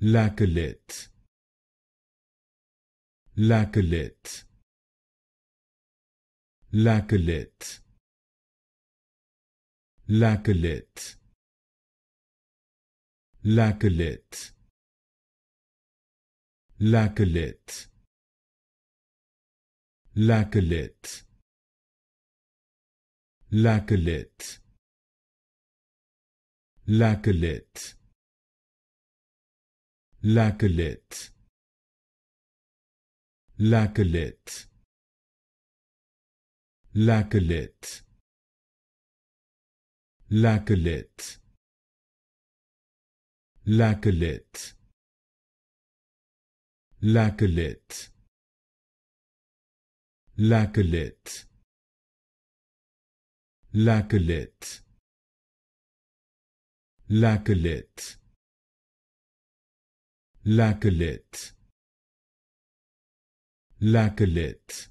laccolith laccolith laccolith laccolith laccolith laccolith laccolith laccolith laccolith laccolith laccolith laccolith laccolith laccolith laccolith laccolith laccolith laccolith laccolith. Laccolith